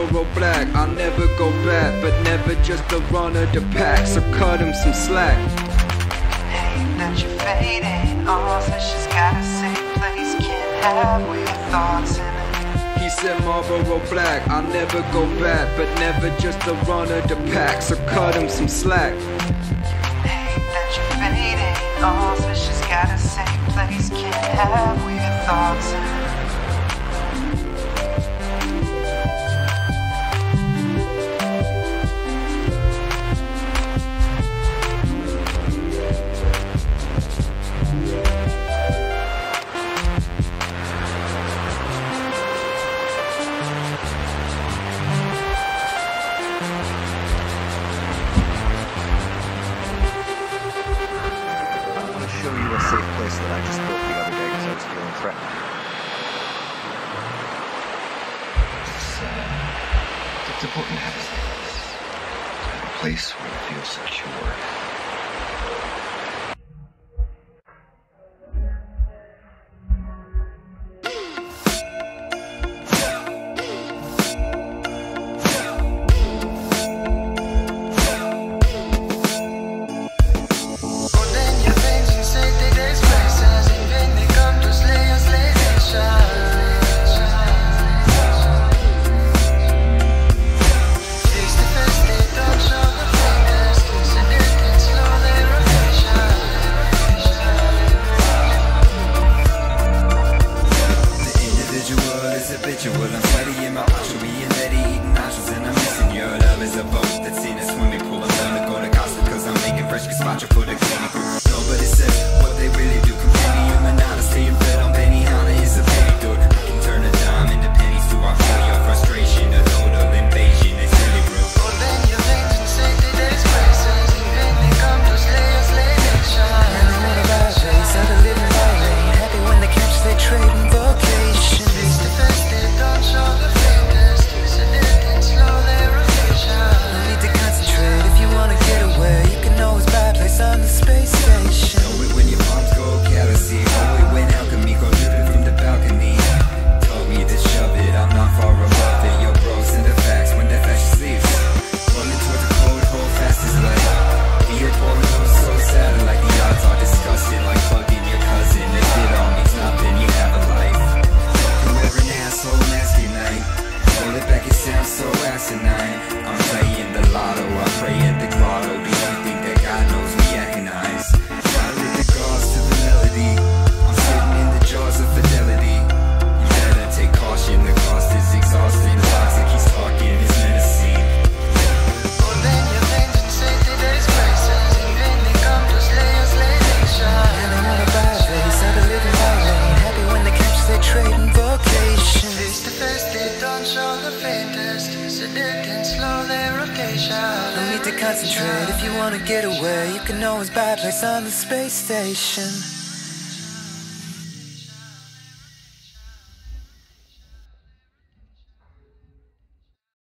silver or black. I'll never go back, but never just the runner to pack. So cut him some slack. Hey, that you're fading she's got have thoughts in it. He said Marlboro or black. I'll never go back, but never just a runner to pack. So cut him some slack. Hey, that you're fading she's got. Can't have thoughts in it. I just built the other day because I was feeling threatened. It's, uh, important to have. A place where you feel secure. is a boat that's in a swimming pool. I'm down to go to Costa cause I'm making fresh, cause spot your foot. Nobody said, No need to concentrate if you wanna get away. You can always buy a place on the space station.